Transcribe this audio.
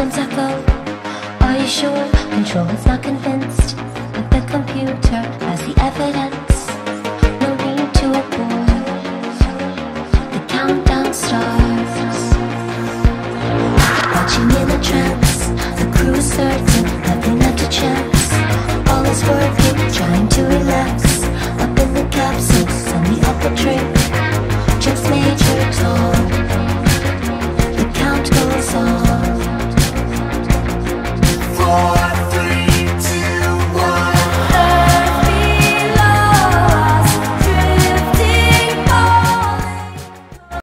systems are full. Are you sure? Control is not convinced that the computer has the evidence. No need to abort. The countdown starts. Watching in the trance, the crew is certain, nothing left to chance. All is working, trying to relax. Up in the capsule, send me up a trip.